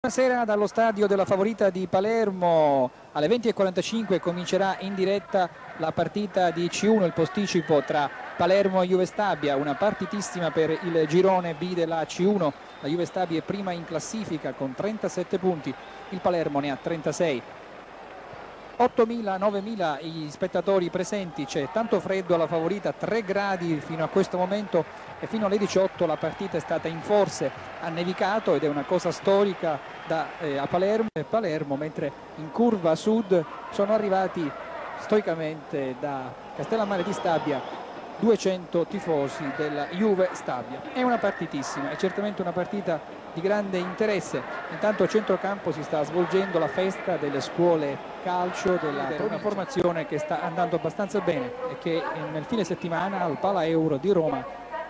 Buonasera dallo stadio della favorita di Palermo. Alle 20.45 comincerà in diretta la partita di C1, il posticipo tra Palermo e Juve Stabia, una partitissima per il girone B della C1, la Juve Stabia è prima in classifica con 37 punti, il Palermo ne ha 36. 8.000-9.000 i spettatori presenti, c'è tanto freddo alla favorita, 3 gradi fino a questo momento e fino alle 18 la partita è stata in forze, ha nevicato ed è una cosa storica da, eh, a Palermo, Palermo, mentre in curva sud sono arrivati stoicamente da Castellammare di Stabia 200 tifosi della Juve Stabia. È una partitissima, è certamente una partita di grande interesse. Intanto a centrocampo si sta svolgendo la festa delle scuole calcio, della una formazione che sta andando abbastanza bene e che nel fine settimana al Pala Euro di Roma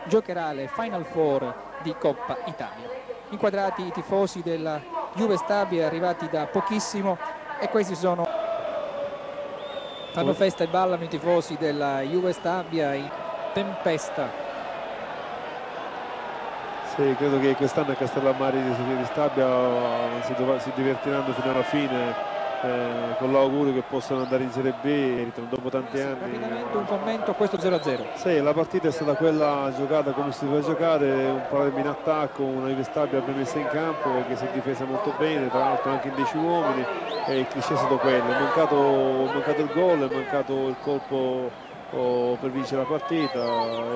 giocherà le Final Four di Coppa Italia. Inquadrati i tifosi della Juve Stabia arrivati da pochissimo e questi sono fanno festa e ballano i tifosi della Juve Stabia in tempesta. Sì, credo che quest'anno a Castellammari di Stabia si, si divertiranno fino alla fine eh, con l'augurio che possano andare in Serie B dopo tanti anni. Rapidamente un commento a questo 0-0. Sì, la partita è stata quella giocata come si doveva giocare, un Palermo in attacco, una Juve Stabia ben messa in campo che si è difesa molto bene, tra l'altro anche in 10 uomini e il cliché è stato quello, è mancato, è mancato il gol, è mancato il colpo per vincere la partita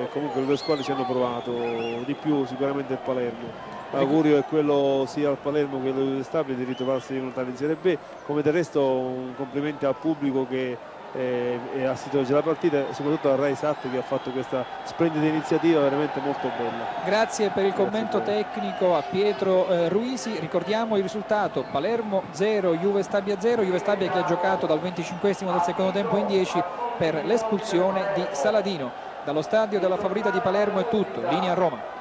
e comunque le due squadre ci hanno provato di più sicuramente il Palermo l'augurio è quello sia al Palermo che allo Stabile di ritrovarsi in in Serie B. Come del resto un complimento al pubblico che eh, ha assistito oggi alla partita e soprattutto a Rai Sat che ha fatto questa splendida iniziativa veramente molto bella. Grazie per il commento tecnico a Pietro eh, Ruisi. Ricordiamo il risultato. Palermo 0 Juve Stabia 0 Juve Stabia che ha giocato dal 25 del secondo tempo in 10 per l'espulsione di Saladino. Dallo stadio della favorita di Palermo è tutto. Linea a Roma